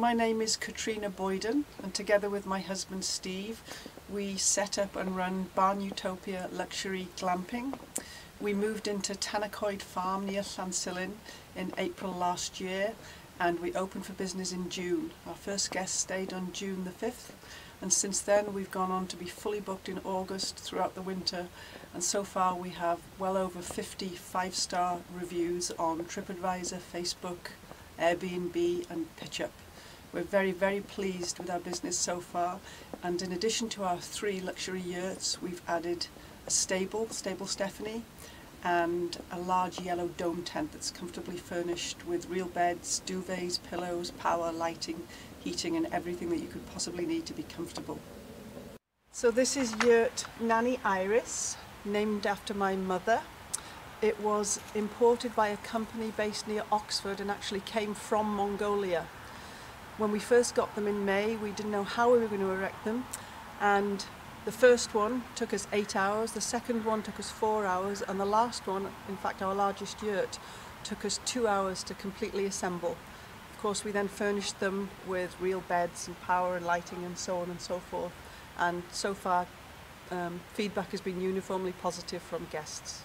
my name is Katrina Boyden and together with my husband Steve we set up and run Barn Utopia Luxury Glamping. We moved into Tan-y-Coed Farm near Llansilin in April last year and we opened for business in June. Our first guest stayed on June the 5th and since then we've gone on to be fully booked in August throughout the winter and so far we have well over 50 five-star reviews on TripAdvisor, Facebook, Airbnb and PitchUp. We're very, very pleased with our business so far and in addition to our three luxury yurts we've added a stable, Stable Stephanie, and a large yellow dome tent that's comfortably furnished with real beds, duvets, pillows, power, lighting, heating and everything that you could possibly need to be comfortable. So this is yurt Nanny Iris, named after my mother. It was imported by a company based near Oxford and actually came from Mongolia. When we first got them in May, we didn't know how we were going to erect them and the first one took us eight hours, the second one took us four hours and the last one, in fact our largest yurt, took us two hours to completely assemble. Of course we then furnished them with real beds and power and lighting and so on and so forth and so far um, feedback has been uniformly positive from guests.